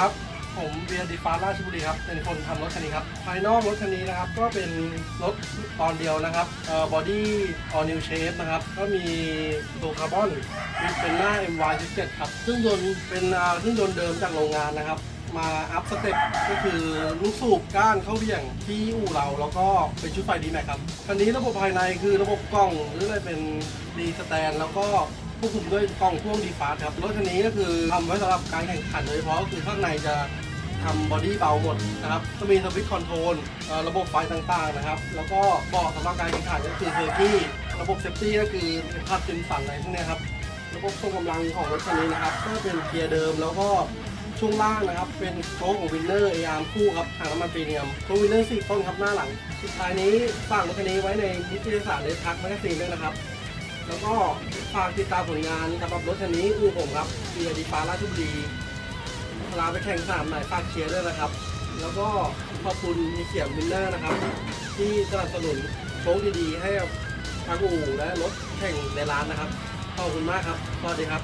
ครับ ผมเบียร์ดีฟ้าราชบุรีครับ เป็นคนทำรถคันนี้ครับ ภายนอกรถคันนี้นะครับ ก็เป็นรถตอนเดียวนะครับเอ่อ body All New Chev นะครับ ก็มีตัวคาร์บอนเป็นหน้า MY17 ครับเครื่องยนต์เป็นเครื่องยนต์เดิมจากโรงงานนะครับมา up step ก็คือลูกสูบก้านข้อเหวี่ยงที่อู่เราแล้วก็เป็นชุดไฟดีแม็กครับคันนี้ระบบภายในคือระบบกล่องหรืออะไรเป็น standard แล้วก็ ควบคุมด้วยกล้องพ่วงดีฟาสครับรถคันนี้ก็คือทำไว้สำหรับการแข่งขันโดยเฉพาะก็คือข้างในจะทำบอดี้เบาหมดนะครับก็มีสวิตช์คอนโทรลระบบไฟต่างๆนะครับ แล้วก็เบาะสำหรับการแข่งขันก็คือเทอร์กี้ระบบเซฟตี้ก็คือพัดเป็นสันอะไรพวกนี้ครับระบบทรงกำลังของรถคันนี้นะครับก็เป็นเกียร์เดิมแล้วก็ช่วงล่างนะครับ เป็นโชคของวินเนอร์เออาร์คู่ครับถังน้ำมันปีเนียมโชควินเนอร์สี่ต้นครับหน้าหลัง สุดท้ายนี้ฝากรถคันนี้ไว้ในนิตยสาร Race Truck Magazine ด้วยนะครับ แล้วก็ฝากติดตามผลงานสำหรับรถคันนี้อู่ผมครับเบียร์ดีฟ้าราชบุรีเวลาไปแข่งสนามไหนฝากเชียร์ด้วยนะครับ แล้วก็ขอบคุณพรีเมียมวินเนอร์นะครับ ที่สนับสนุนโช้คดีๆให้กับทางอู่และรถแข่งในร้านนะครับขอบคุณมากครับสวัสดีครับ